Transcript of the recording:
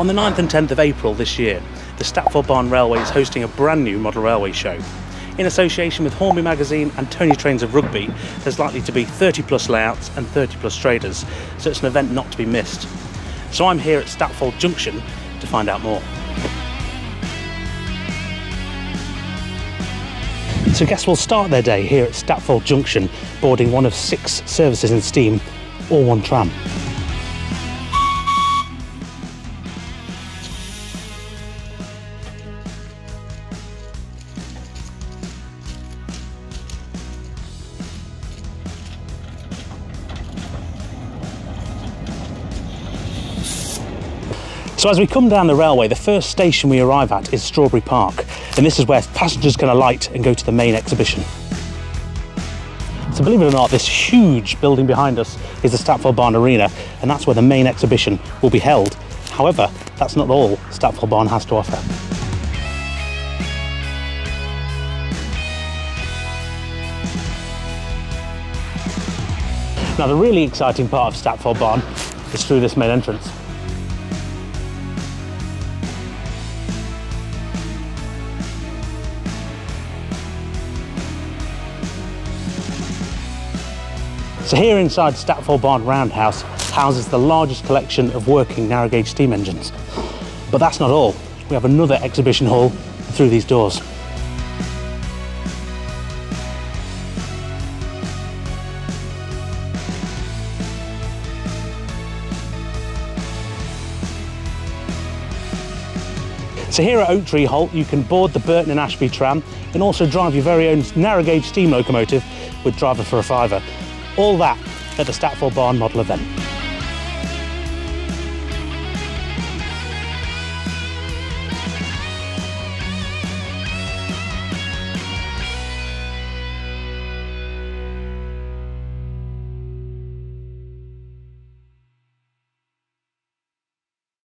On the 9th and 10th of April this year, the Statfold Barn Railway is hosting a brand new model railway show. In association with Hornby Magazine and Tony Trains of Rugby, there's likely to be 30 plus layouts and 30 plus traders, so it's an event not to be missed. So I'm here at Statfold Junction to find out more. So guests will start their day here at Statfold Junction, boarding one of six services in Steam, or one tram. So as we come down the railway, the first station we arrive at is Strawberry Park, and this is where passengers can alight and go to the main exhibition. So believe it or not, this huge building behind us is the Statfold Barn Arena, and that's where the main exhibition will be held. However, that's not all Statfold Barn has to offer. Now the really exciting part of Statfold Barn is through this main entrance. So here inside Statfold Barn Roundhouse houses the largest collection of working narrow gauge steam engines. But that's not all. We have another exhibition hall through these doors. So here at Oak Tree Halt, you can board the Burton and Ashby tram and also drive your very own narrow gauge steam locomotive with driver for a fiver. All that at the Statfold Barn model event.